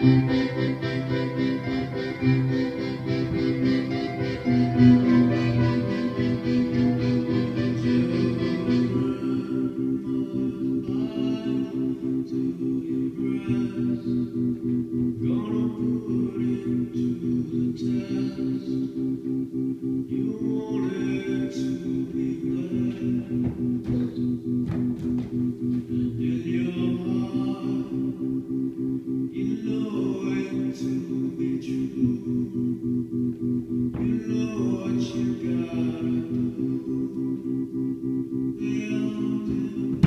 Gonna put it to the test. You You know what you got.